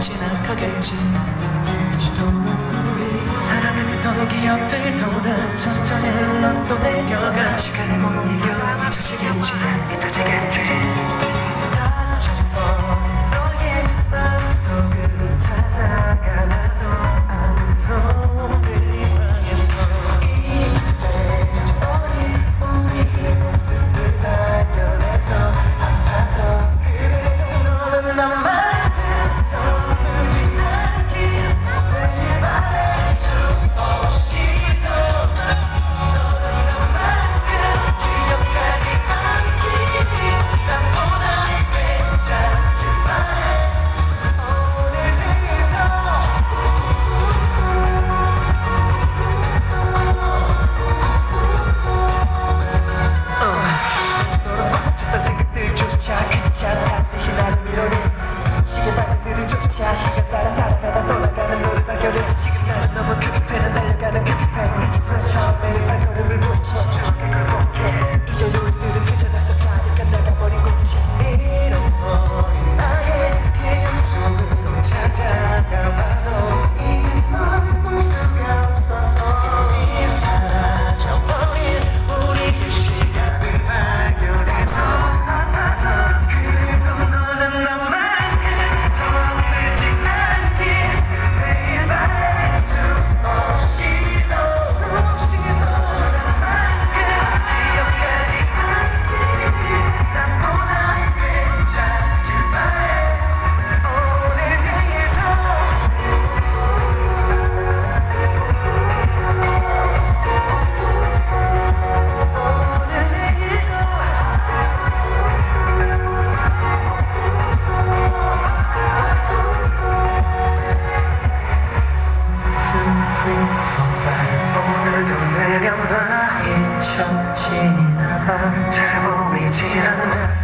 지나가겠지. 사랑을 믿던 기억들도 난 천천히 흘러또 내려가. 시간을 못 이겨. 잊혀지겠지. 천천히 나가 잘 보이지 않아.